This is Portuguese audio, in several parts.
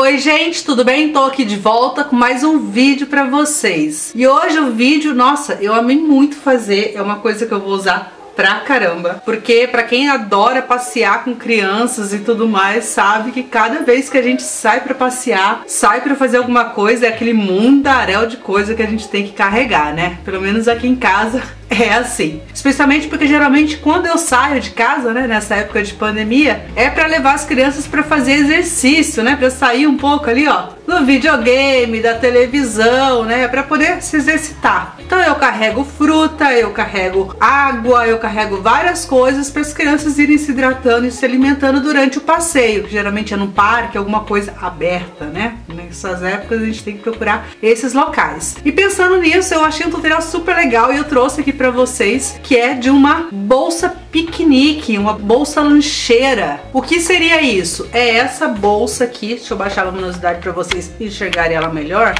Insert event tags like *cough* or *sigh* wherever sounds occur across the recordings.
Oi gente, tudo bem? Tô aqui de volta com mais um vídeo pra vocês. E hoje o vídeo, nossa, eu amei muito fazer, é uma coisa que eu vou usar pra caramba. Porque pra quem adora passear com crianças e tudo mais, sabe que cada vez que a gente sai pra passear, sai pra fazer alguma coisa, é aquele mundaréu de coisa que a gente tem que carregar, né? Pelo menos aqui em casa é assim. Especialmente porque geralmente quando eu saio de casa, né, nessa época de pandemia, é para levar as crianças para fazer exercício, né, para sair um pouco ali, ó, do videogame, da televisão, né, para poder se exercitar. Então eu carrego fruta, eu carrego água, eu carrego várias coisas para as crianças irem se hidratando e se alimentando durante o passeio, que geralmente é num parque, alguma coisa aberta, né? Nessas épocas a gente tem que procurar esses locais. E pensando nisso, eu achei um tutorial super legal e eu trouxe aqui para vocês, que é de uma bolsa piquenique, uma bolsa lancheira. O que seria isso? É essa bolsa aqui, deixa eu baixar a luminosidade para vocês enxergarem ela melhor.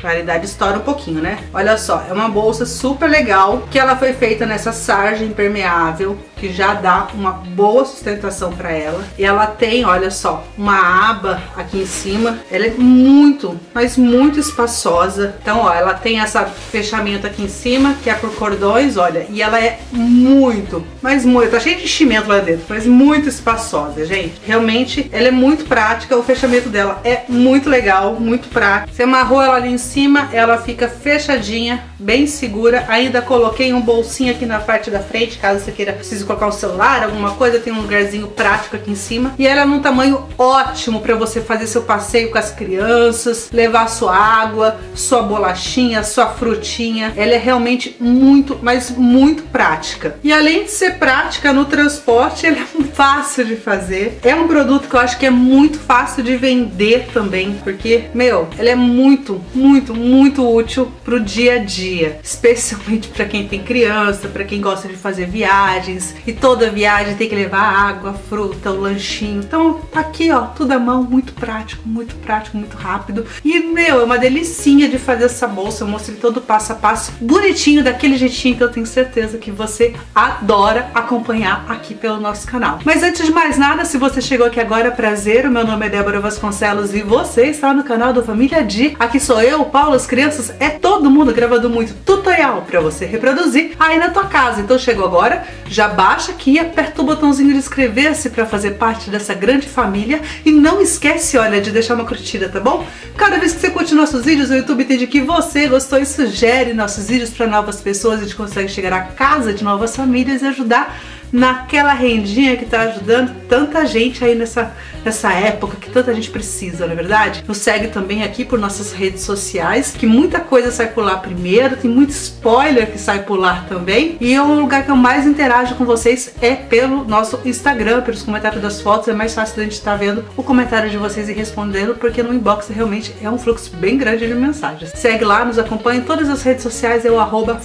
Claridade estoura um pouquinho, né? Olha só, é uma bolsa super legal, que ela foi feita nessa sarja impermeável, que já dá uma boa sustentação para ela. E ela tem, olha só, uma aba aqui em cima. Ela é muito, mas muito espaçosa. Então, ó, ela tem essa fechamento aqui em cima, que é por cordões, olha. E ela é muito, mas muito, tá cheio de enchimento lá dentro, mas muito espaçosa, gente. Realmente, ela é muito prática. O fechamento dela é muito legal, muito prático. Você amarrou ela ali em cima, ela fica fechadinha, bem segura. Ainda coloquei um bolsinho aqui na parte da frente, caso você queira precise colocar o celular, alguma coisa, tem um lugarzinho prático aqui em cima. E ela é num tamanho ótimo para você fazer seu passeio com as crianças, levar sua água, sua bolachinha, sua frutinha. Ela é realmente muito, mas muito prática. E além de ser prática no transporte, ela é fácil de fazer. É um produto que eu acho que é muito fácil de vender também, porque, meu, ela é muito, muito, muito útil pro dia a dia, especialmente para quem tem criança, para quem gosta de fazer viagens, e toda viagem tem que levar água, fruta, o lanchinho. Então tá aqui, ó, tudo à mão, muito prático, muito prático, muito rápido. E, meu, é uma delicinha de fazer essa bolsa. Eu mostrei todo passo a passo, bonitinho, daquele jeitinho que eu tenho certeza que você adora acompanhar aqui pelo nosso canal. Mas antes de mais nada, se você chegou aqui agora, prazer, o meu nome é Débora Vasconcelos e você está no canal do Família Di. Aqui sou eu, Paulo, as crianças, é todo mundo gravando muito tutorial para você reproduzir aí na tua casa. Então chegou agora, já baixa aqui aperta o botãozinho de inscrever-se para fazer parte dessa grande família e não esquece, olha, de deixar uma curtida, tá bom? Cada vez que você curte nossos vídeos, o YouTube entende que você gostou e sugere nossos vídeos para novas pessoas e a gente consegue chegar à casa de novas famílias e ajudar naquela rendinha que está ajudando tanta gente aí nessa, nessa época que tanta gente precisa, não é verdade? Nos segue também aqui por nossas redes sociais, que muita coisa sai por lá primeiro, tem muito spoiler que sai por lá também. E o lugar que eu mais interajo com vocês é pelo nosso Instagram, pelos comentários das fotos, é mais fácil da gente estar tá vendo o comentário de vocês e respondendo, porque no inbox realmente é um fluxo bem grande de mensagens. Segue lá, nos acompanha em todas as redes sociais, é o arroba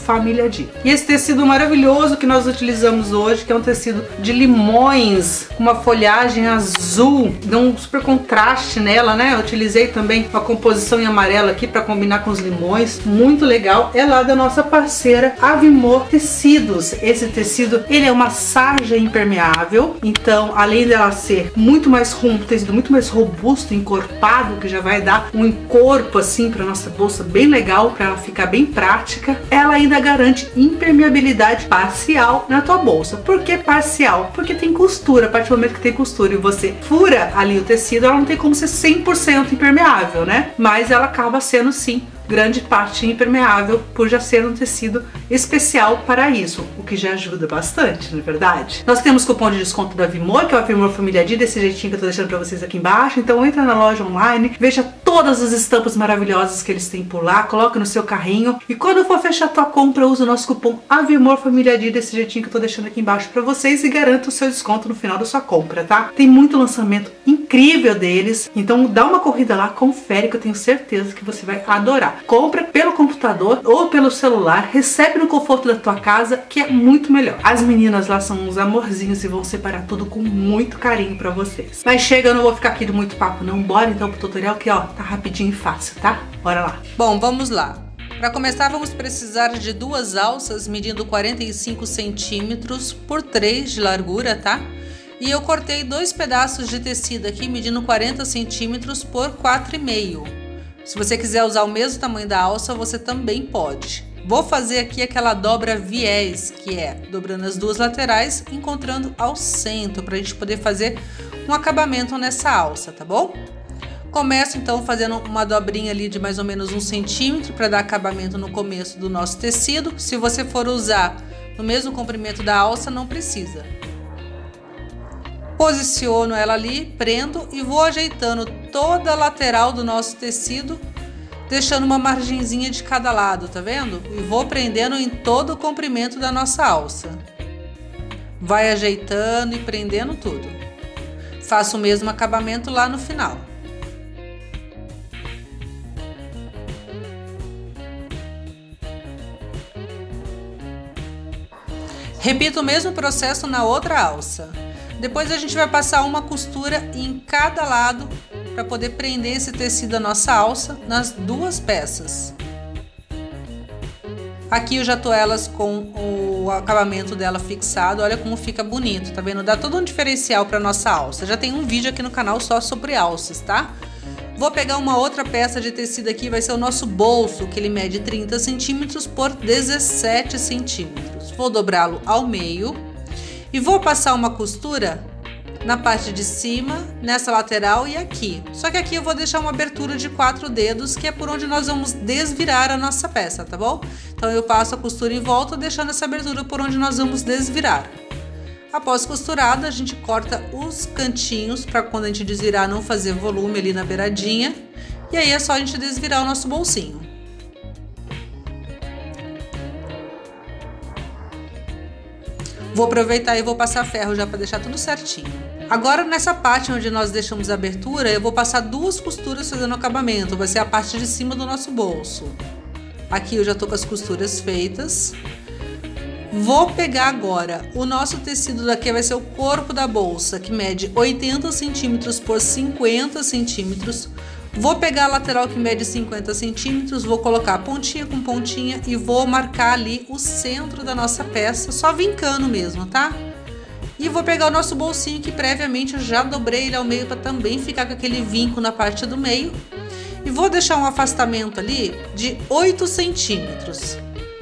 E esse tecido maravilhoso que nós utilizamos hoje, que é um tecido de limões, uma folhagem azul, deu um super contraste nela, né? Eu utilizei também uma composição em amarelo aqui para combinar com os limões, muito legal. É lá da nossa parceira Avimor Tecidos. Esse tecido, ele é uma sarja impermeável, então além dela ser muito mais um tecido muito mais robusto, encorpado, que já vai dar um encorpo assim para nossa bolsa bem legal, para ela ficar bem prática, ela ainda garante impermeabilidade parcial na tua bolsa. Por que parcial? Porque tem costura, a partir do momento que tem costura e você fura ali o tecido, ela não tem como ser 100% impermeável, né? Mas ela acaba sendo sim grande parte impermeável por já ser um tecido especial para isso, o que já ajuda bastante, não é verdade? Nós temos cupom de desconto da Vimor, que é o Vimor Família D, desse jeitinho que eu tô deixando para vocês aqui embaixo. Então entra na loja online, veja todas as estampas maravilhosas que eles têm por lá, coloca no seu carrinho e quando for fechar tua compra, usa o nosso cupom Avimor Família desse jeitinho que eu tô deixando aqui embaixo para vocês e garanta o seu desconto no final da sua compra, tá? Tem muito lançamento incrível deles, então dá uma corrida lá, confere que eu tenho certeza que você vai adorar compra pelo computador ou pelo celular, recebe no conforto da tua casa, que é muito melhor. As meninas lá são uns amorzinhos e vão separar tudo com muito carinho para vocês. Mas chega, eu não vou ficar aqui de muito papo não, bora então pro tutorial que ó, tá rapidinho e fácil, tá? Bora lá. Bom, vamos lá. Para começar, vamos precisar de duas alças medindo 45 centímetros por 3 de largura, tá? E eu cortei dois pedaços de tecido aqui, medindo 40 centímetros por 4,5. Se você quiser usar o mesmo tamanho da alça, você também pode. Vou fazer aqui aquela dobra viés, que é dobrando as duas laterais, encontrando ao centro, para a gente poder fazer um acabamento nessa alça, tá bom? Começo então fazendo uma dobrinha ali de mais ou menos um centímetro para dar acabamento no começo do nosso tecido. Se você for usar no mesmo comprimento da alça, não precisa. Posiciono ela ali, prendo e vou ajeitando toda a lateral do nosso tecido, deixando uma margenzinha de cada lado, tá vendo? E vou prendendo em todo o comprimento da nossa alça. Vai ajeitando e prendendo tudo. Faço o mesmo acabamento lá no final. Repito o mesmo processo na outra alça. Depois a gente vai passar uma costura em cada lado para poder prender esse tecido da nossa alça nas duas peças. Aqui eu já tô elas com o acabamento dela fixado, olha como fica bonito, tá vendo? Dá todo um diferencial para nossa alça. Já tem um vídeo aqui no canal só sobre alças, tá? Vou pegar uma outra peça de tecido aqui, vai ser o nosso bolso, que ele mede 30 centímetros por 17 centímetros vou dobrá-lo ao meio e vou passar uma costura na parte de cima, nessa lateral e aqui. Só que aqui eu vou deixar uma abertura de quatro dedos, que é por onde nós vamos desvirar a nossa peça, tá bom? Então eu passo a costura em volta, deixando essa abertura por onde nós vamos desvirar. Após costurada, a gente corta os cantinhos para quando a gente desvirar não fazer volume ali na beiradinha. E aí é só a gente desvirar o nosso bolsinho. Vou aproveitar e vou passar ferro já para deixar tudo certinho. Agora nessa parte onde nós deixamos a abertura, eu vou passar duas costuras fazendo acabamento, vai ser a parte de cima do nosso bolso. Aqui eu já tô com as costuras feitas. Vou pegar agora, o nosso tecido daqui vai ser o corpo da bolsa, que mede 80 centímetros por 50 centímetros. Vou pegar a lateral que mede 50 centímetros, vou colocar pontinha com pontinha e vou marcar ali o centro da nossa peça, só vincando mesmo, tá? E vou pegar o nosso bolsinho que previamente eu já dobrei ele ao meio para também ficar com aquele vinco na parte do meio. E vou deixar um afastamento ali de 8 centímetros.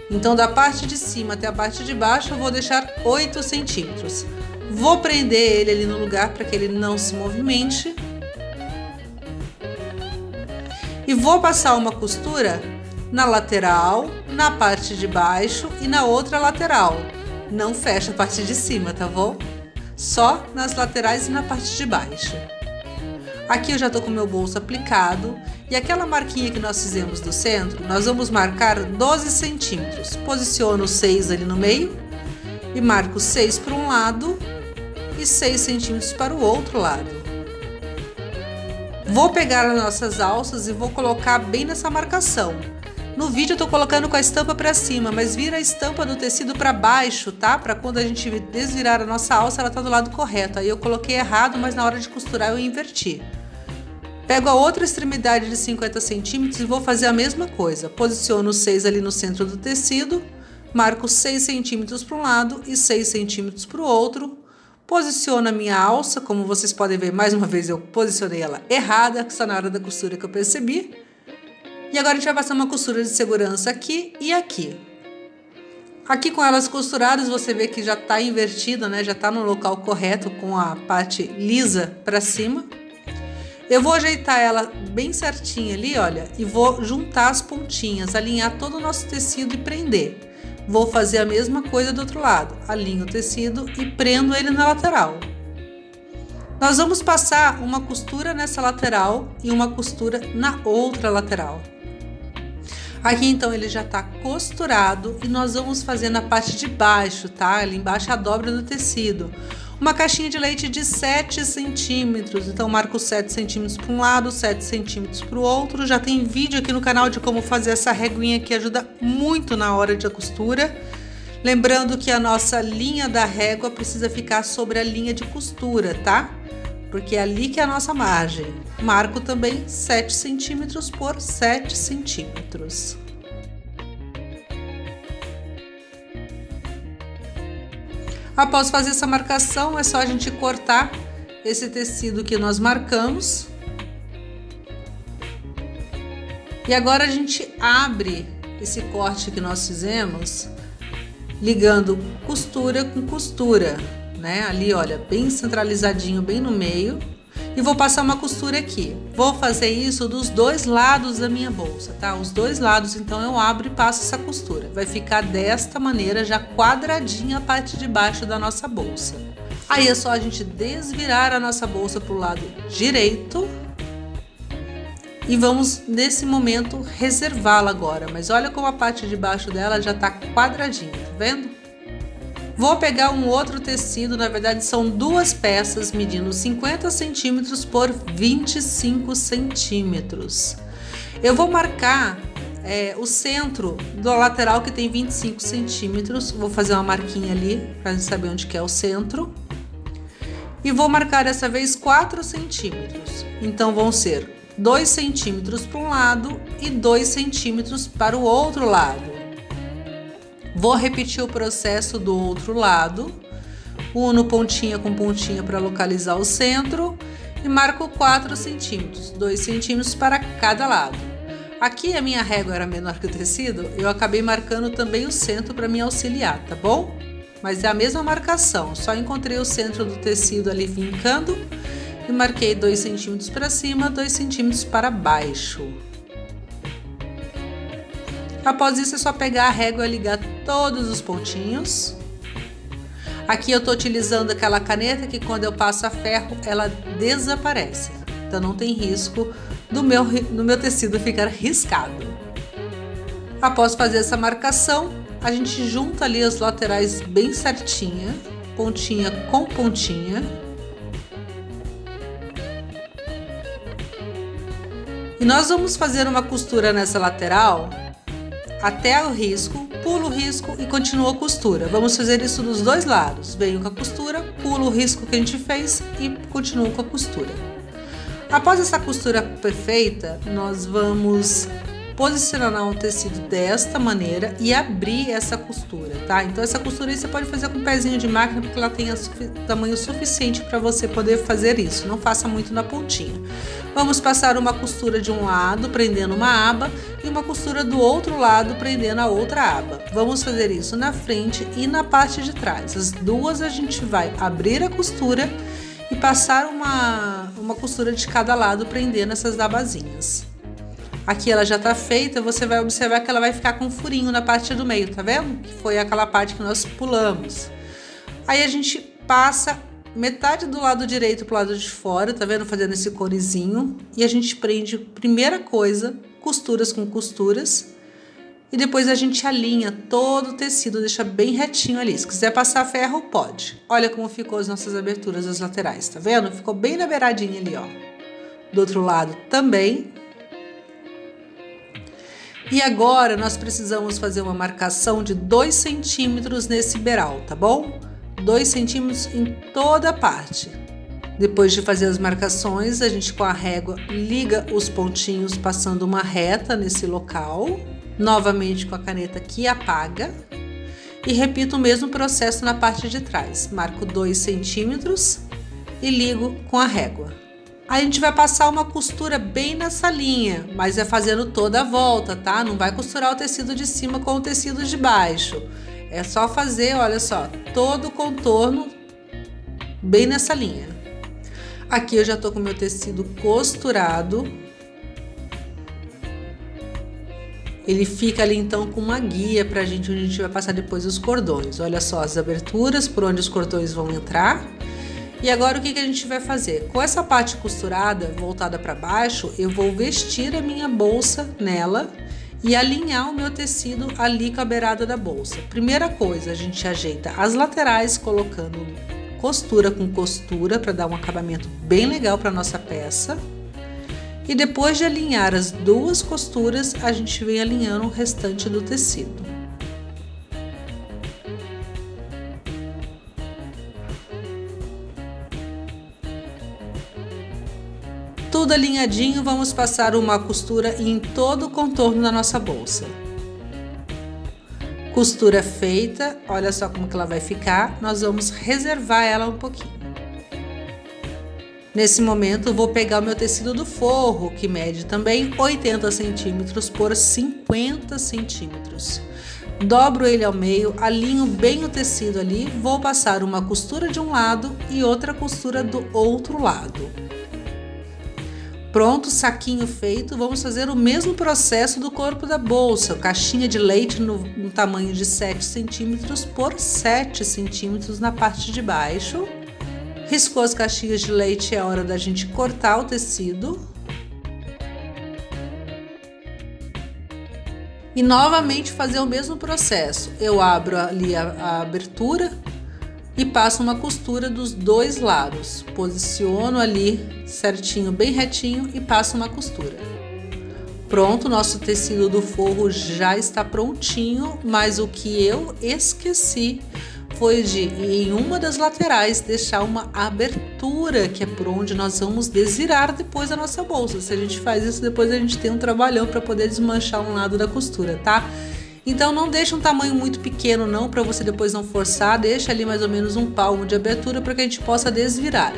Então da parte de cima até a parte de baixo eu vou deixar 8 centímetros. Vou prender ele ali no lugar para que ele não se movimente e vou passar uma costura na lateral, na parte de baixo e na outra lateral. Não fecha a parte de cima, tá bom? Só nas laterais e na parte de baixo. Aqui eu já tô com meu bolso aplicado e aquela marquinha que nós fizemos do centro, nós vamos marcar 12 centímetros. Posiciono 6 ali no meio e marco 6 para um lado e 6 centímetros para o outro lado. Vou pegar as nossas alças e vou colocar bem nessa marcação. No vídeo eu tô colocando com a estampa para cima, mas vira a estampa do tecido para baixo, tá? Para quando a gente desvirar a nossa alça, ela tá do lado correto. Aí eu coloquei errado, mas na hora de costurar eu inverti. Pego a outra extremidade de 50 centímetros e vou fazer a mesma coisa. Posiciono 6 ali no centro do tecido, marco 6 centímetros para um lado e 6 centímetros para o outro, Posiciono a minha alça, como vocês podem ver, mais uma vez eu posicionei ela errada, só na hora da costura que eu percebi. E agora a gente vai passar uma costura de segurança aqui e aqui. Aqui com elas costuradas, você vê que já está invertida, né? Já está no local correto com a parte lisa para cima. Eu vou ajeitar ela bem certinha ali, olha, e vou juntar as pontinhas, alinhar todo o nosso tecido e prender. Vou fazer a mesma coisa do outro lado. Alinho o tecido e prendo ele na lateral. Nós vamos passar uma costura nessa lateral e uma costura na outra lateral. Aqui então ele já está costurado e nós vamos fazer na parte de baixo, tá? Ali embaixo é a dobra do tecido uma caixinha de leite de 7 centímetros. Então, marco 7 centímetros para um lado, 7 centímetros para o outro. Já tem vídeo aqui no canal de como fazer essa reguinha que ajuda muito na hora de costura. Lembrando que a nossa linha da régua precisa ficar sobre a linha de costura, tá? Porque é ali que é a nossa margem. Marco também 7 centímetros por 7 centímetros. Após fazer essa marcação, é só a gente cortar esse tecido que nós marcamos. E agora a gente abre esse corte que nós fizemos, ligando costura com costura, né? Ali, olha, bem centralizadinho, bem no meio. E vou passar uma costura aqui. Vou fazer isso dos dois lados da minha bolsa, tá? Os dois lados, então eu abro e passo essa costura. Vai ficar desta maneira, já quadradinha a parte de baixo da nossa bolsa. Aí é só a gente desvirar a nossa bolsa para o lado direito e vamos nesse momento reservá-la agora. Mas olha como a parte de baixo dela já está quadradinha, tá vendo? Vou pegar um outro tecido, na verdade são duas peças medindo 50 centímetros por 25 centímetros. Eu vou marcar é, o centro do lateral que tem 25 centímetros. Vou fazer uma marquinha ali para saber onde que é o centro. E vou marcar dessa vez 4 centímetros. Então vão ser 2 centímetros para um lado e 2 centímetros para o outro lado. Vou repetir o processo do outro lado. Uno pontinha com pontinha para localizar o centro e marco 4 centímetros, 2 centímetros para cada lado. Aqui a minha régua era menor que o tecido, eu acabei marcando também o centro para me auxiliar, tá bom? Mas é a mesma marcação, só encontrei o centro do tecido ali vincando e marquei 2 centímetros para cima, 2 centímetros para baixo. Após isso é só pegar a régua e ligar todos os pontinhos. Aqui eu estou utilizando aquela caneta que quando eu passo a ferro ela desaparece, então não tem risco do meu, do meu tecido ficar riscado. Após fazer essa marcação, a gente junta ali as laterais bem certinha, pontinha com pontinha. E nós vamos fazer uma costura nessa lateral até o risco, pulo o risco e continuo a costura. Vamos fazer isso dos dois lados. Venho com a costura, pulo o risco que a gente fez e continuo com a costura. Após essa costura perfeita, nós vamos posicionar o tecido desta maneira e abrir essa costura, tá? Então essa costura aí você pode fazer com um pezinho de máquina porque ela tem tamanho suficiente para você poder fazer isso. Não faça muito na pontinha. Vamos passar uma costura de um lado prendendo uma aba e uma costura do outro lado prendendo a outra aba. Vamos fazer isso na frente e na parte de trás. As duas a gente vai abrir a costura e passar uma, uma costura de cada lado prendendo essas abazinhas. Aqui ela já tá feita, você vai observar que ela vai ficar com um furinho na parte do meio, tá vendo? Que foi aquela parte que nós pulamos. Aí a gente passa metade do lado direito pro lado de fora, tá vendo? Fazendo esse conezinho. E a gente prende, primeira coisa, costuras com costuras. E depois a gente alinha todo o tecido, deixa bem retinho ali. Se quiser passar ferro, pode. Olha como ficou as nossas aberturas das laterais, tá vendo? Ficou bem na beiradinha ali, ó. Do outro lado também. E agora nós precisamos fazer uma marcação de 2 centímetros nesse beiral, tá bom? 2 centímetros em toda a parte. Depois de fazer as marcações, a gente com a régua liga os pontinhos passando uma reta nesse local. Novamente com a caneta que apaga. E repito o mesmo processo na parte de trás. Marco 2 centímetros e ligo com a régua. A gente vai passar uma costura bem nessa linha, mas é fazendo toda a volta, tá? Não vai costurar o tecido de cima com o tecido de baixo. É só fazer, olha só, todo o contorno bem nessa linha. Aqui eu já tô com meu tecido costurado. Ele fica ali então com uma guia pra gente, onde a gente vai passar depois os cordões. Olha só as aberturas por onde os cordões vão entrar e agora o que, que a gente vai fazer? Com essa parte costurada, voltada para baixo, eu vou vestir a minha bolsa nela e alinhar o meu tecido ali com a beirada da bolsa. Primeira coisa, a gente ajeita as laterais colocando costura com costura para dar um acabamento bem legal para nossa peça. E depois de alinhar as duas costuras, a gente vem alinhando o restante do tecido. Tudo alinhadinho, vamos passar uma costura em todo o contorno da nossa bolsa. Costura feita, olha só como que ela vai ficar. Nós vamos reservar ela um pouquinho. Nesse momento, vou pegar o meu tecido do forro, que mede também 80 centímetros por 50 centímetros. Dobro ele ao meio, alinho bem o tecido ali, vou passar uma costura de um lado e outra costura do outro lado. Pronto, saquinho feito, vamos fazer o mesmo processo do corpo da bolsa. Caixinha de leite no, no tamanho de 7 centímetros por 7 centímetros na parte de baixo. Riscou as caixinhas de leite, é hora da gente cortar o tecido. E novamente fazer o mesmo processo. Eu abro ali a, a abertura e passo uma costura dos dois lados. Posiciono ali certinho, bem retinho e passo uma costura. Pronto, nosso tecido do forro já está prontinho, mas o que eu esqueci foi de, em uma das laterais, deixar uma abertura, que é por onde nós vamos desvirar depois a nossa bolsa. Se a gente faz isso, depois a gente tem um trabalhão para poder desmanchar um lado da costura, tá? Então não deixa um tamanho muito pequeno não, para você depois não forçar, deixa ali mais ou menos um palmo de abertura para que a gente possa desvirar.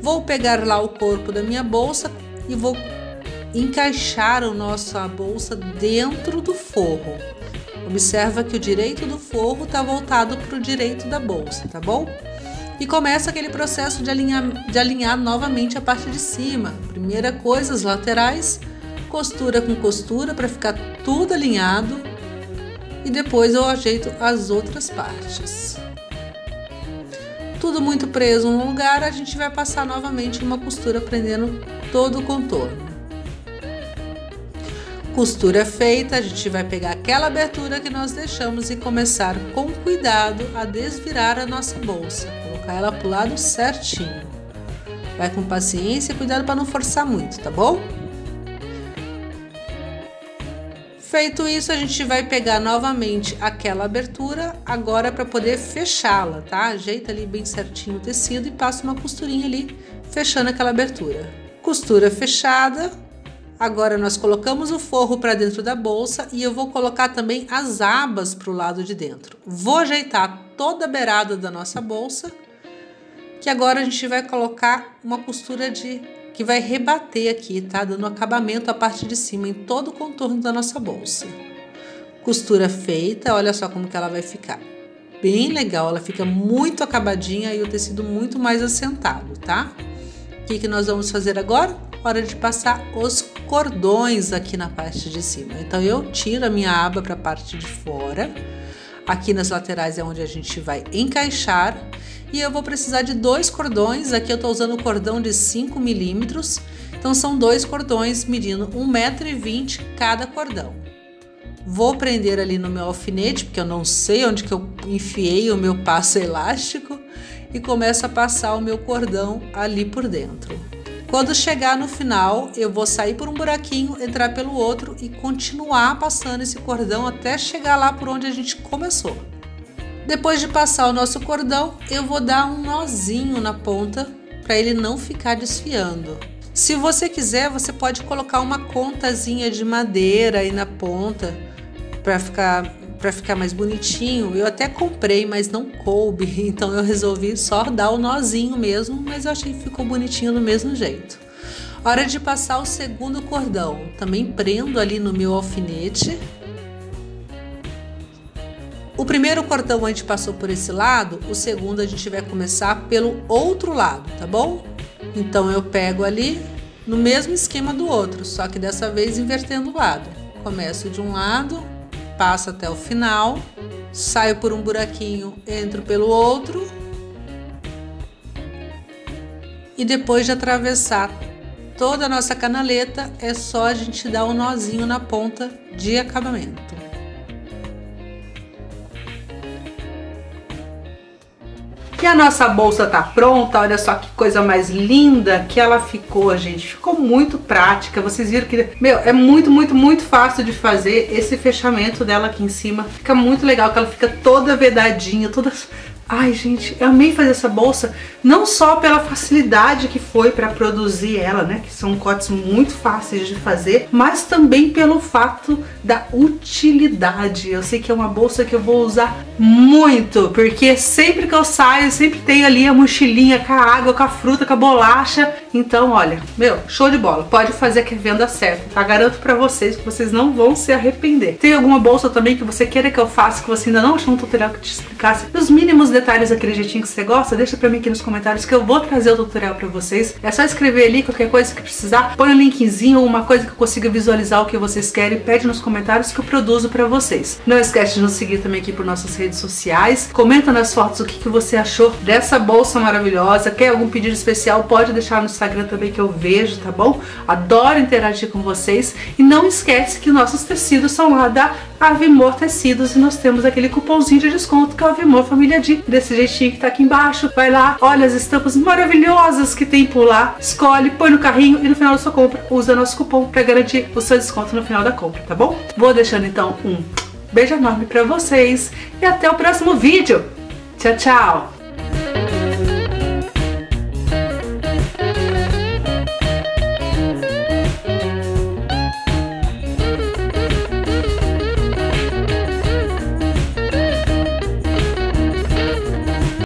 Vou pegar lá o corpo da minha bolsa e vou encaixar a nossa bolsa dentro do forro. Observa que o direito do forro está voltado para o direito da bolsa, tá bom? E começa aquele processo de alinhar, de alinhar novamente a parte de cima. Primeira coisa, as laterais, costura com costura para ficar tudo alinhado. E depois eu ajeito as outras partes. Tudo muito preso no lugar, a gente vai passar novamente uma costura prendendo todo o contorno. Costura feita, a gente vai pegar aquela abertura que nós deixamos e começar com cuidado a desvirar a nossa bolsa, colocar ela para o lado certinho. Vai com paciência e cuidado para não forçar muito, tá bom? Feito isso, a gente vai pegar novamente aquela abertura agora para poder fechá-la, tá? Ajeita ali bem certinho o tecido e passa uma costurinha ali, fechando aquela abertura. Costura fechada, Agora nós colocamos o forro para dentro da bolsa e eu vou colocar também as abas para o lado de dentro. Vou ajeitar toda a beirada da nossa bolsa, que agora a gente vai colocar uma costura de que vai rebater aqui, tá? Dando acabamento à parte de cima em todo o contorno da nossa bolsa. Costura feita, olha só como que ela vai ficar. Bem legal, ela fica muito acabadinha e o tecido muito mais assentado, tá? O que, que nós vamos fazer agora? hora de passar os cordões aqui na parte de cima. Então eu tiro a minha aba para a parte de fora. Aqui nas laterais é onde a gente vai encaixar. E eu vou precisar de dois cordões. Aqui eu estou usando o cordão de 5 milímetros. Então são dois cordões medindo 1,20m cada cordão. Vou prender ali no meu alfinete, porque eu não sei onde que eu enfiei o meu passo elástico. E começo a passar o meu cordão ali por dentro. Quando chegar no final, eu vou sair por um buraquinho, entrar pelo outro e continuar passando esse cordão até chegar lá por onde a gente começou. Depois de passar o nosso cordão, eu vou dar um nozinho na ponta para ele não ficar desfiando. Se você quiser, você pode colocar uma contazinha de madeira aí na ponta para ficar para ficar mais bonitinho. Eu até comprei, mas não coube, *laughs* então eu resolvi só dar o nozinho mesmo, mas eu achei que ficou bonitinho do mesmo jeito. Hora de passar o segundo cordão. Também prendo ali no meu alfinete. O primeiro cordão a gente passou por esse lado, o segundo a gente vai começar pelo outro lado, tá bom? Então eu pego ali no mesmo esquema do outro, só que dessa vez invertendo o lado. Começo de um lado, passo até o final, saio por um buraquinho, entro pelo outro e depois de atravessar toda a nossa canaleta, é só a gente dar um nozinho na ponta de acabamento. E a nossa bolsa tá pronta, olha só que coisa mais linda que ela ficou, gente. Ficou muito prática, vocês viram que, meu, é muito, muito, muito fácil de fazer esse fechamento dela aqui em cima. Fica muito legal, que ela fica toda vedadinha, toda Ai, gente, eu amei fazer essa bolsa, não só pela facilidade que foi para produzir ela, né, que são cortes muito fáceis de fazer, mas também pelo fato da utilidade. Eu sei que é uma bolsa que eu vou usar muito, porque sempre que eu saio, sempre tem ali a mochilinha com a água, com a fruta, com a bolacha. Então, olha, meu, show de bola. Pode fazer que a venda certa, tá? Garanto para vocês que vocês não vão se arrepender. Tem alguma bolsa também que você queira que eu faça, que você ainda não achou um tutorial que te explicasse os mínimos detalhes daquele jeitinho que você gosta, deixa pra mim aqui nos comentários que eu vou trazer o tutorial pra vocês. É só escrever ali qualquer coisa que precisar, põe um linkzinho ou uma coisa que eu consiga visualizar o que vocês querem, pede nos comentários que eu produzo pra vocês. Não esquece de nos seguir também aqui por nossas redes sociais, comenta nas fotos o que, que você achou dessa bolsa maravilhosa, quer algum pedido especial, pode deixar no Instagram também que eu vejo, tá bom? Adoro interagir com vocês e não esquece que nossos tecidos são lá da Avimor Tecidos e nós temos aquele cupomzinho de desconto que é o Avimor Família D, desse jeitinho que tá aqui embaixo. Vai lá, olha as estampas maravilhosas que tem por lá, escolhe, põe no carrinho e no final da sua compra usa nosso cupom para garantir o seu desconto no final da compra, tá bom? Vou deixando então um beijo enorme para vocês e até o próximo vídeo. Tchau, tchau!